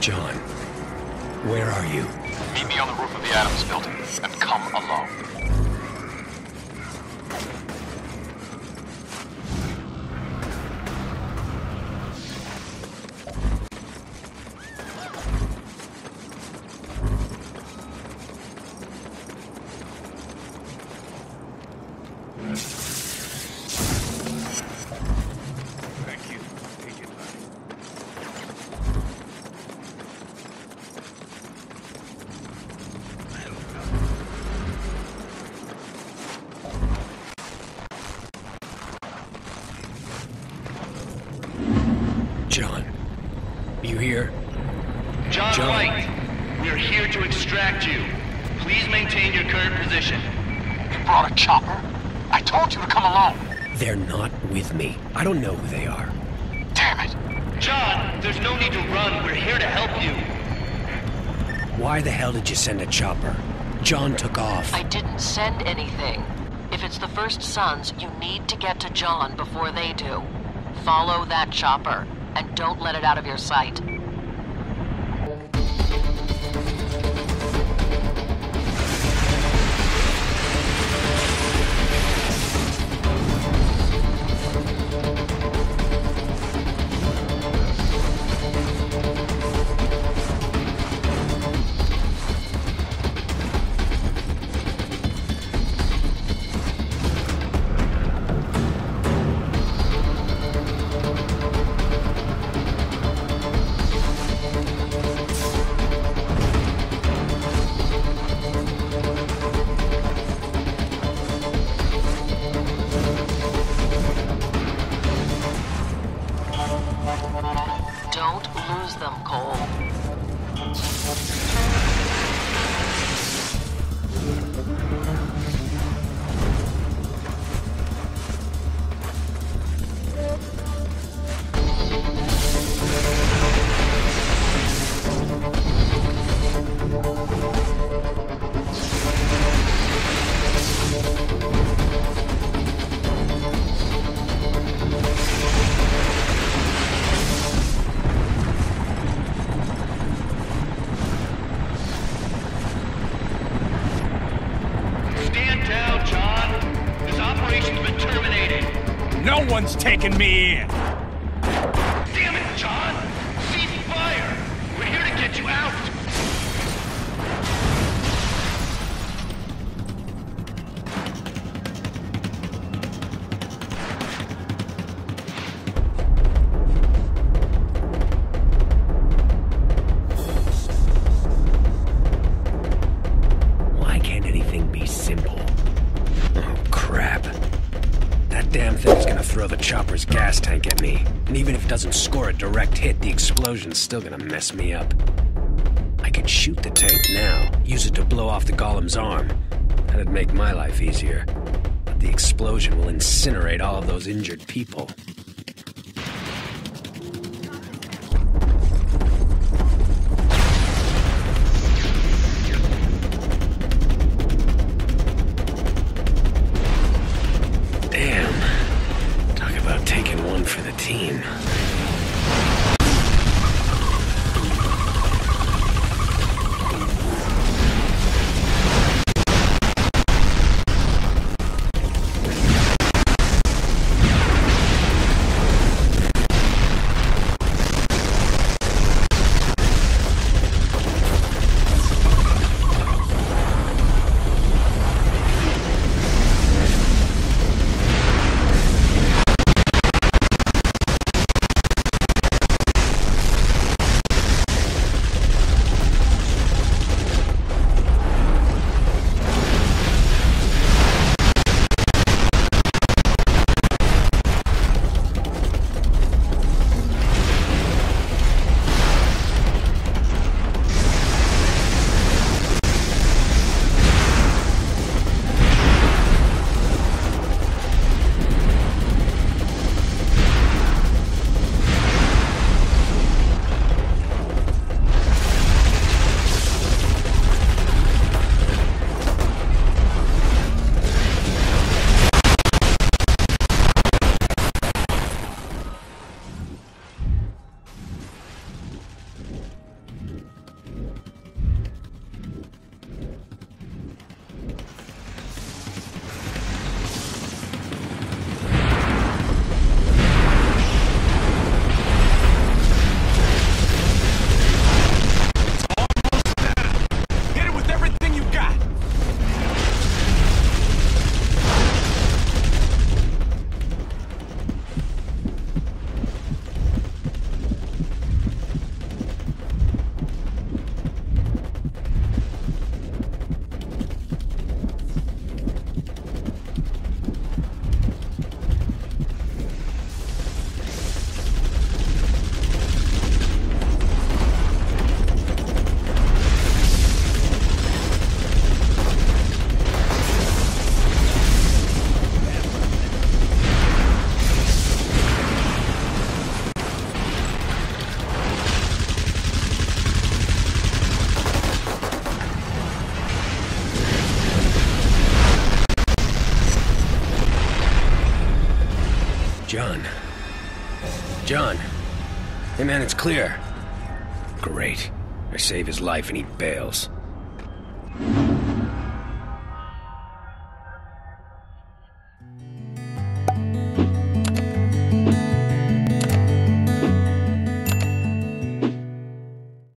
John, where are you? Meet me on the roof of the Adams building and come alone. John. You here? John, John. White, we're here to extract you. Please maintain your current position. You brought a chopper? I told you to come alone. They're not with me. I don't know who they are. Damn it. John, there's no need to run. We're here to help you. Why the hell did you send a chopper? John took off. I didn't send anything. If it's the First Sons, you need to get to John before they do. Follow that chopper, and don't let it out of your sight. No one's taking me in. Damn thing's gonna throw the chopper's gas tank at me. And even if it doesn't score a direct hit, the explosion's still gonna mess me up. I could shoot the tank now, use it to blow off the golem's arm. That'd make my life easier. But the explosion will incinerate all of those injured people. John. Hey man, it's clear. Great. I save his life and he bails.